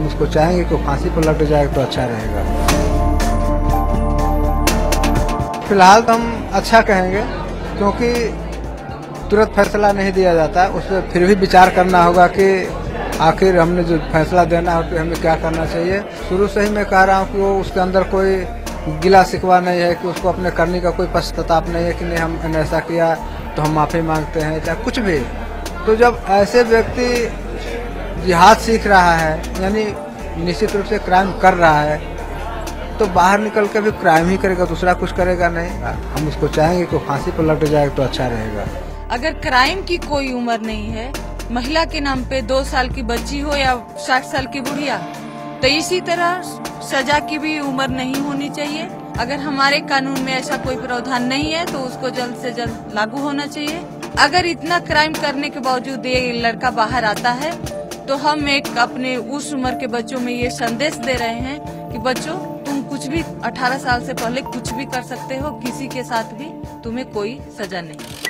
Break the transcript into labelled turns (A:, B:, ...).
A: हम उसको चाहेंगे कि फांसी पर लट जाए तो अच्छा रहेगा। फ़िलहाल तो हम अच्छा कहेंगे, क्योंकि तुरंत फैसला नहीं दिया जाता। उस पर फिर भी विचार करना होगा कि आखिर हमने जो फैसला देना है तो हमें क्या करना चाहिए। शुरू से ही मैं कह रहा हूँ कि वो उसके अंदर कोई गिला शिकवा नहीं है कि उसको अपने करने का कोई पश्चाताप नहीं है कि नहीं, हमने ऐसा किया तो हम माफ़ी मांगते हैं चाहे कुछ भी। तो जब ऐसे व्यक्ति जिहाद सीख रहा है, यानी निश्चित रूप से क्राइम कर रहा है तो बाहर निकल के भी क्राइम ही करेगा, दूसरा कुछ करेगा नहीं। हम उसको चाहेंगे कि फांसी पर लट जाए तो अच्छा रहेगा।
B: अगर क्राइम की कोई उम्र नहीं है, महिला के नाम पे दो साल की बच्ची हो या साठ साल की बुढ़िया तो इसी तरह सजा की भी उम्र नहीं होनी चाहिए। अगर हमारे कानून में ऐसा कोई प्रावधान नहीं है तो उसको जल्द से जल्द लागू होना चाहिए। अगर इतना क्राइम करने के बावजूद ये लड़का बाहर आता है तो हम एक अपने उस उम्र के बच्चों में ये संदेश दे रहे हैं कि बच्चों, तुम कुछ भी 18 साल से पहले कुछ भी कर सकते हो, किसी के साथ भी तुम्हें कोई सजा नहीं।